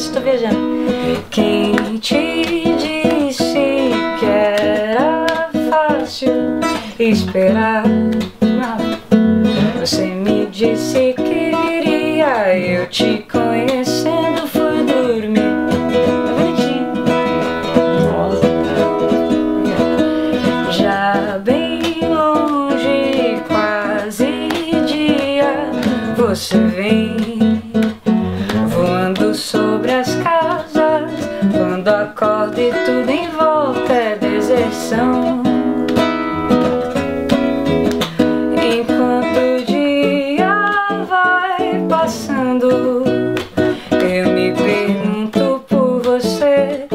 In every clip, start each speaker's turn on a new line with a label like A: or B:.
A: vezes estou viajando. Quem te disse que era fácil esperar? Você me disse que iria, eu te conhecendo fui dormir. Já bem longe, quase dia, você vem casas. Quando acorda e tudo em volta é deserção. Enquanto o dia vai passando, eu me pergunto por você.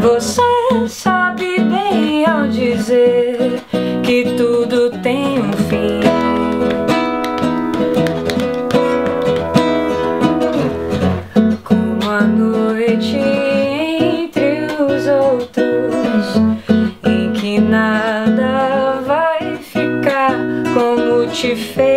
A: Você sabe bem ao dizer que tudo tem um fim. Como a noite entre os outros, em que nada vai ficar como te fez.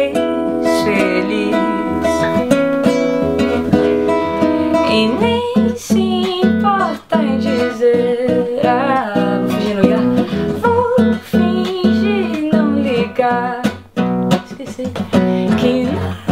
A: This is.